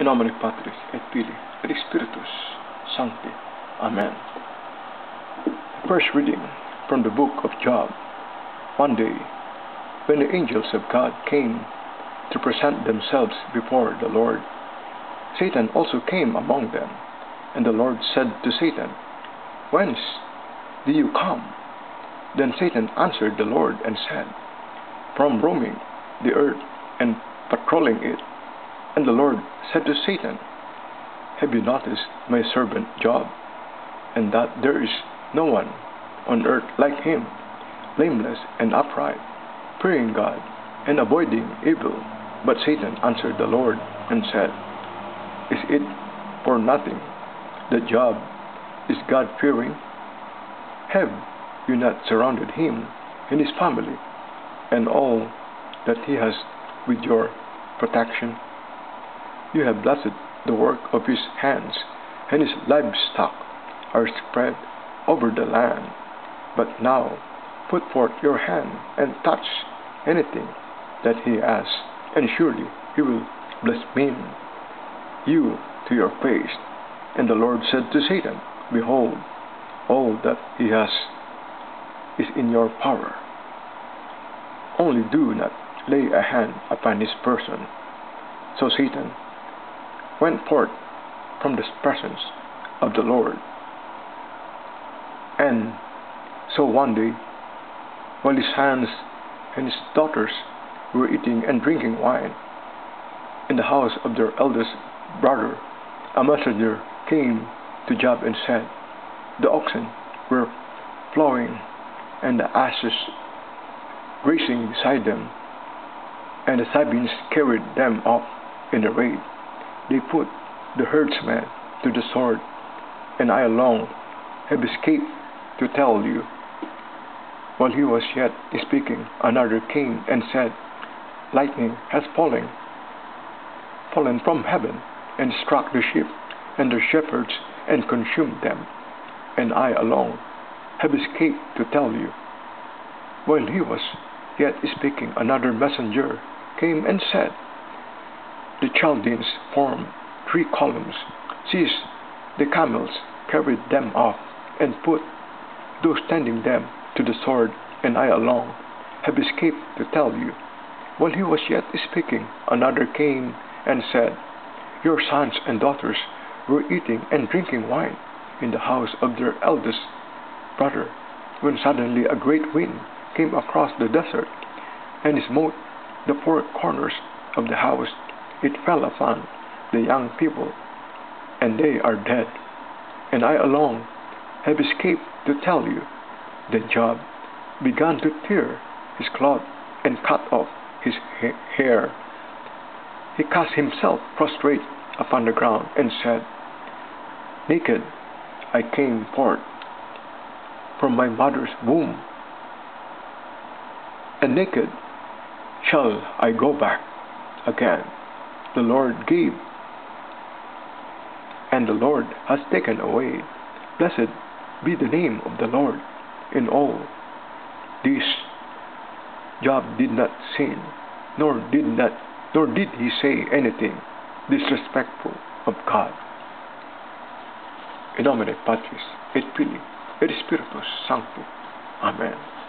In nomine Patris et Filii et Spiritus Sancti. Amen. First reading from the book of Job. One day, when the angels of God came to present themselves before the Lord, Satan also came among them. And the Lord said to Satan, Whence do you come? Then Satan answered the Lord and said, From roaming the earth and patrolling it. And the Lord said to Satan, Have you noticed my servant Job, and that there is no one on earth like him, blameless and upright, fearing God and avoiding evil? But Satan answered the Lord and said, Is it for nothing that Job is God fearing? Have you not surrounded him and his family and all that he has with your protection? You have blessed the work of his hands, and his livestock are spread over the land. But now put forth your hand and touch anything that he asks, and surely he will blaspheme you to your face. And the Lord said to Satan, Behold, all that he has is in your power. Only do not lay a hand upon his person. So Satan went forth from the presence of the Lord. And so one day, while his sons and his daughters were eating and drinking wine in the house of their eldest brother, a messenger came to Job and said, The oxen were plowing and the asses grazing beside them, and the Sabeans carried them off in a raid. They put the herdsman to the sword, and I alone have escaped to tell you. While he was yet speaking, another came and said, Lightning has fallen, fallen from heaven, and struck the sheep and the shepherds, and consumed them. And I alone have escaped to tell you. While he was yet speaking, another messenger came and said, The Chaldeans formed three columns, seized the camels, carried them off, and put those tending them to the sword, and I alone have escaped to tell you. While he was yet speaking, another came and said, Your sons and daughters were eating and drinking wine in the house of their eldest brother, when suddenly a great wind came across the desert and smote the four corners of the house. It fell upon the young people, and they are dead. And I alone have escaped to tell you. Then Job began to tear his cloth and cut off his ha hair. He cast himself prostrate upon the ground and said, Naked I came forth from my mother's womb, and naked shall I go back again. The Lord gave, and the Lord has taken away. Blessed be the name of the Lord in all this. Job did not sin, nor did not, nor did he say anything disrespectful of God. In nomine Patris et Filii et Spiritus Sancti. Amen.